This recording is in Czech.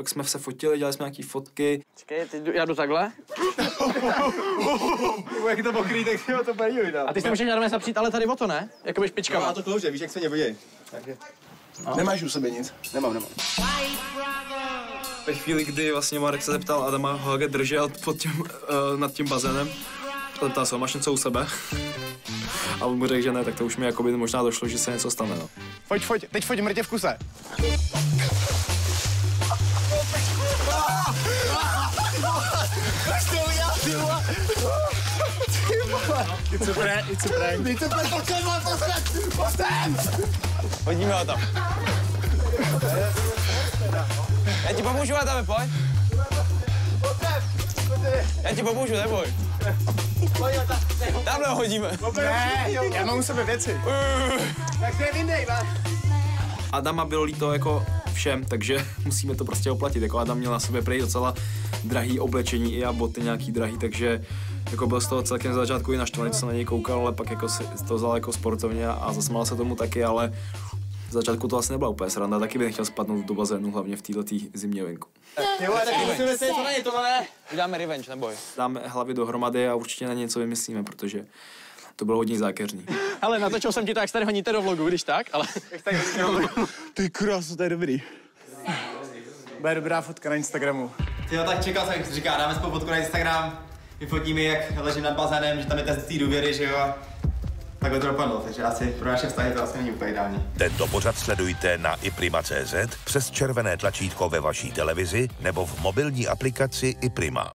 pak jsme se fotili, dělali jsme nějaký fotky. Čekej, ty, já jdu takhle. jak to pokrý, tak si to paní A ty se můžeš normálně zapřít, ale tady o to, ne? Jakoby špičkama. Má to klouže, víš, jak se mě vodí. Takže... Nemáš u sebe nic? Nemám, nemám. Ve chvíli, kdy vlastně Marek se zeptal Adama, ho jak držel pod tím, uh, nad tím bazénem, a zeptal se ho, máš něco u sebe? A on mu řekl, že ne, tak to už mi jakoby možná došlo, že se něco stane, no. Pojď, pojď, teď pojď mrtě v kuse. It's a prank, it's a prank. It's a prank, pojď sem, pojď sem! Hodíme ho tam. Já ti pomůžu, Adame, pojď. Já ti pomůžu, neboj. Tamhle ho hodíme. Ne, já mám u sebe věci. Tak to je vyndej. Adama bylo líto jako všem, takže musíme to prostě oplatit. Jako Adam měl na sobě prej docela drahý oblečení i a boty nějaký drahý, takže jako byl z toho celkem z začátku i naštvaný, co se na něj koukal, ale pak jako si to vzal jako sportovně a, zasmál se tomu taky, ale v začátku to asi nebyla úplně sranda, taky bych nechtěl spadnout do bazénu, hlavně v této zimě venku. Jo, tak musíme se na ně, tohle ne. Uděláme revenge, neboj. Dáme hlavy dohromady a určitě na něco vymyslíme, protože to bylo hodně zákeřný. Ale natočil jsem ti to, jak se tady honíte do vlogu, když tak, ale... Ty krásu, to je dobrý. Bude dobrá fotka na Instagramu. Jo, tak čekal jsem, jak jsi říká, dáme spolu fotku na Instagram, vyfotíme, jak ležím nad bazénem, že tam je test té důvěry, že jo. Takhle to dopadlo, takže asi pro naše vztahy to asi není úplně ideální. Tento pořad sledujte na iprima.cz přes červené tlačítko ve vaší televizi nebo v mobilní aplikaci iPrima.